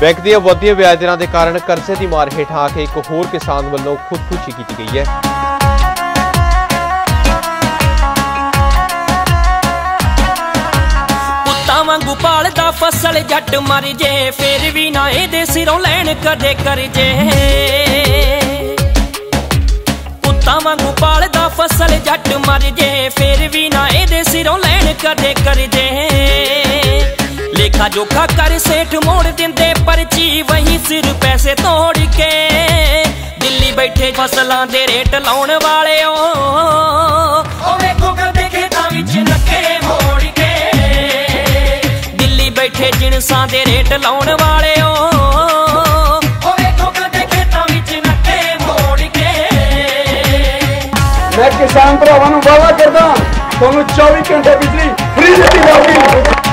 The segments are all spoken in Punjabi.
ਬੈਂਕ ਦੀਆਂ ਵਧੀਆਂ ਵਿਆਜ ਦਰਾਂ ਦੇ ਕਾਰਨ ਕਰਜ਼ੇ ਦੀ ਮਾਰ ਹੇਠ ਆ ਕੇ ਇੱਕ ਹੋਰ ਕਿਸਾਨ ਵੱਲੋਂ ਖੁਦਕੁਸ਼ੀ ਕੀਤੀ ਗਈ ਹੈ। ਪੁੱਤਾਂ ਵਾਂਗੂ ਪਾਲਦਾ ਫਸਲ, ਜੱਟ ਮਰ ਜੇ, ਫੇਰ ਵੀ ਨਾ ਇਹਦੇ ਸਿਰੋਂ ਲੈਣ ਕਦੇ ਕਰ ਜੇ ਪੁੱਤਾਂ ਵਾਂਗੂ ਪਾਲਦਾ ਫਸਲ, ਜੱਟ ਮਰ ਜੇ, ਫੇਰ ਵੀ ਨਾ ਇਹਦੇ ਸਿਰੋਂ ਲੈਣ ਕਦੇ ਕਰਜੇ। ਜੇ ਲੇਖਾ ਜੋਖਾ ਕਰ ਸੇਠ ਮੋੜ ਦਿੰਦੇ ਪਰਚੀ ਵਹੀ ਸਿਰ ਪੈਸੇ ਤੋੜ ਦਿੱਲੀ ਬੈਠੇ ਫਸਲਾਂ ਦੇ ਰੇਟ ਲਾਉਣ ਵਾਲਿਓ। ਉਹ ਵੇਖੋ ਕਰਦੇ ਖੇਤਾਂ ਵਿੱਚ ਨੱਕੇ ਮੋੜ ਕੇ। ਦਿੱਲੀ ਬੈਠੇ ਜਿਣਸਾਂ ਦੇ ਰੇਟ ਲਾਉਣ ਵਾਲਿਓ। ਉਹ ਵੇਖੋ ਕਰਦੇ ਖੇਤਾਂ ਵਿੱਚ ਨੱਕੇ ਮੋੜ ਕੇ। ਮੈਂ ਕਿਸਾਨ ਭਰਾਵਾਂ ਨੂੰ ਵਾਅਦਾ ਕਰਦਾ ਤੁਹਾਨੂੰ 24 ਘੰਟੇ ਬਿਜਲੀ ਫ੍ਰੀ ਦਿੱਤੀ ਜਾਊਗੀ।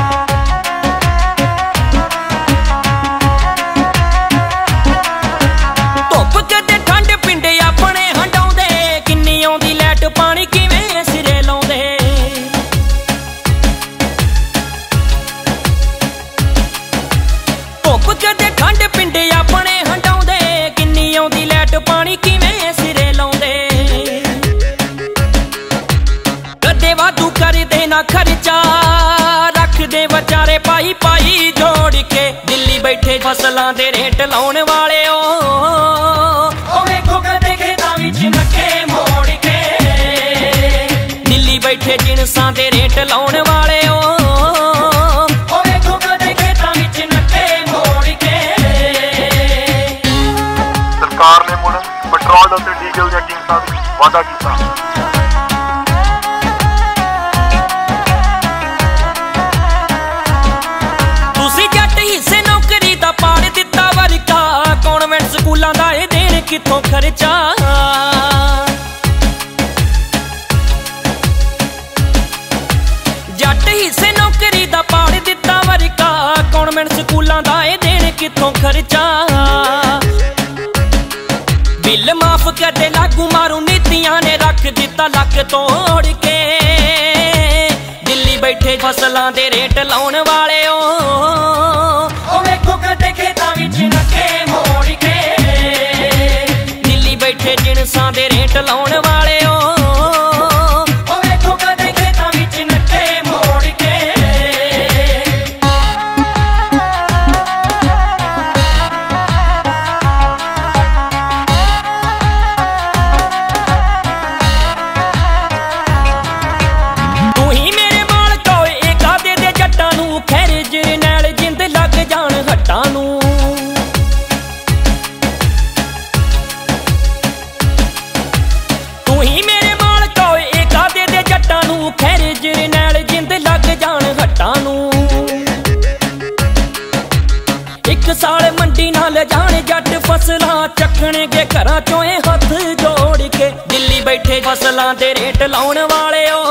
ਧੁੱਪ ਠੰਡ ਪਿੰਡੇ ਆਪਣੇ ਹੰਡਾਉਂਦੇ ਕਿੰਨੀ ਆਉਂਦੀ ਲੈਟ ਪਾਣੀ ਕਿਵੇਂ ਸਿਰੇ ਲਾਉਂਦੇ। ਕਦੇ ਵਾਧੂ ਕਰਦੇ ਨਾ ਖਰਚਾ। ਰੱਖਦੇ ਵਿਚਾਰੇ ਪਾਈ ਪਾਈ ਜੋੜ ਕੇ। ਦਿੱਲੀ ਬੈਠੇ ਫਸਲਾਂ ਦੇ ਰੇਟ ਲਾਉਣ ਵਾਲਿਓ। ਉਹ ਵੇਖੋ ਕਦੇ ਖੇਤਾਂ ਵਿੱਚ ਨੱਕੇ ਮੋੜ ਕੇ। ਦਿੱਲੀ ਬੈਠੇ ਜਿਣਸਾਂ ਦੇ ਰੇਟ ਲਾਉਣ ਵਾਲਿਓ। ਕੀਮਤਾਂ ਕੀਤਾ ਤੁਸੀਂ ਜੱਟ ਹਿੱਸੇ ਨੌਕਰੀ ਦਾ ਪਾੜ ਦਿੱਤਾ ਵਰਕਾ। ਕਨਵੈਂਟ ਸਕੂਲਾਂ ਦਾ ਇਹ ਦੇਣ ਕਿੱਥੋਂ ਖਰਚਾ? ਜੱਟ ਹਿੱਸੇ ਨੌਕਰੀ ਦਾ ਪਾੜ ਦਿੱਤਾ ਵਰਕਾ। ਕਨਵੈਂਟ ਸਕੂਲਾਂ ਦਾ ਇਹ ਦੇਣ ਕਿੱਥੋਂ ਖਰਚਾ? ਬਿੱਲ ਮਾਫ ਕਰਦੇ ਲਾਗੂ ਮਾਰੂ ਨੀਤੀਆਂ ਨੇ ਰੱਖ ਦਿੱਤਾ ਲੱਕ ਤੋੜ ਕੇ। ਦਿੱਲੀ ਬੈਠੇ ਫਸਲਾਂ ਦੇ ਰੇਟ ਲਾਉਣ ਵਾਲਿਓ। ਉਹ ਵੇਖੋ ਕਦੇ ਖੇਤਾਂ ਵਿੱਚ ਨੱਕੇ ਮੋੜ ਕੇ। ਦਿੱਲੀ ਬੈਠੇ ਜਿਣਸਾਂ ਦੇ ਰੇਟ ਲਾਉਣ ਵਾਲਿਓ। ਮੰਡੀ ਨਾਲ ਜੱਟ ਫਸਲਾਂ, ਚੱਕਣਗੇ ਘਰਾਂ ਚੋਂ ਇਹ ਹੱਥ ਜੋੜ ਕੇ। ਦਿੱਲੀ ਬੈਠੇ ਫਸਲਾਂ ਦੇ ਰੇਟ ਲਾਉਣ ਵਾਲਿਓ